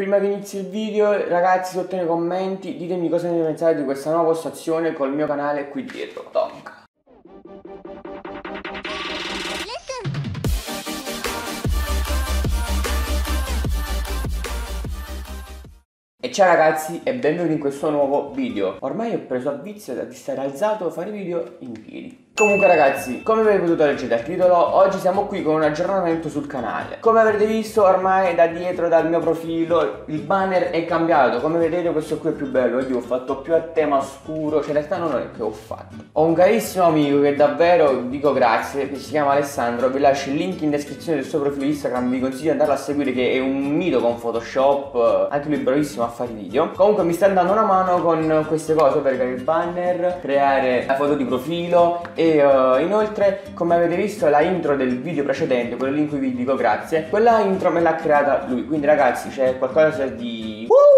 Prima che inizi il video, ragazzi, sotto nei commenti ditemi cosa ne pensate di questa nuova postazione col mio canale qui dietro. Tonka. E ciao ragazzi e benvenuti in questo nuovo video. Ormai ho preso a vizio di stare alzato e fare video in piedi. Comunque ragazzi, come avete potuto leggere dal titolo, oggi siamo qui con un aggiornamento sul canale. Come avrete visto ormai da dietro dal mio profilo il banner è cambiato, come vedete questo qui è più bello, io ho fatto più a tema scuro, cioè in realtà non è che ho fatto. Ho un carissimo amico che davvero dico grazie, che si chiama Alessandro, vi lascio il link in descrizione del suo profilo Instagram, vi consiglio di andarlo a seguire che è un mito con Photoshop, anche lui è bravissimo a fare video. Comunque mi sta dando una mano con queste cose per creare il banner, creare la foto di profilo e uh, inoltre come avete visto la intro del video precedente, quello lì in cui vi dico grazie, quella intro me l'ha creata lui, quindi ragazzi c'è qualcosa di... Uh!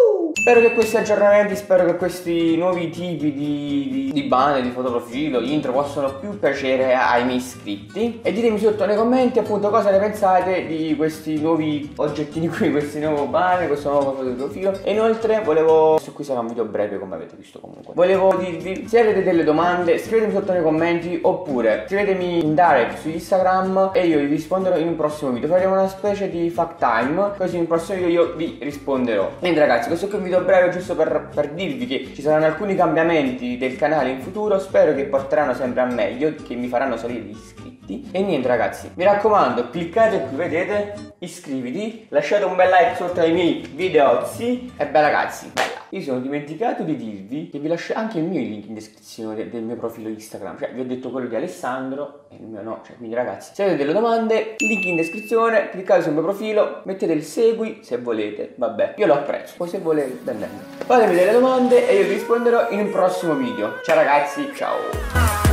Spero che questi aggiornamenti, spero che questi nuovi tipi di, di, di banner, di fotoprofilo, di intro possano più piacere ai miei iscritti e ditemi sotto nei commenti appunto cosa ne pensate di questi nuovi oggettini qui, questi nuovi banner, questo nuovo fotoprofilo e inoltre volevo, questo qui sarà un video breve come avete visto comunque, volevo dirvi se avete delle domande scrivetemi sotto nei commenti oppure scrivetemi in direct su Instagram e io vi risponderò in un prossimo video. Faremo una specie di fact time, così in un prossimo video io vi risponderò. Niente ragazzi, questo qui è un video breve giusto per, per dirvi che ci saranno alcuni cambiamenti del canale in futuro, spero che porteranno sempre a meglio, che mi faranno salire gli iscritti. E niente ragazzi, mi raccomando, cliccate qui, vedete, iscriviti, lasciate un bel like sotto ai miei videozzi e beh ragazzi, bella. Io sono dimenticato di dirvi che vi lascio anche il mio link in descrizione del, mio profilo Instagram. Cioè, vi ho detto quello di Alessandro e il mio no. Cioè, quindi ragazzi, se avete delle domande, link in descrizione, cliccate sul mio profilo, mettete il segui se volete. Vabbè, io lo apprezzo. Poi se volete, ben venga. Fatemi delle domande e io vi risponderò in un prossimo video. Ciao ragazzi, ciao.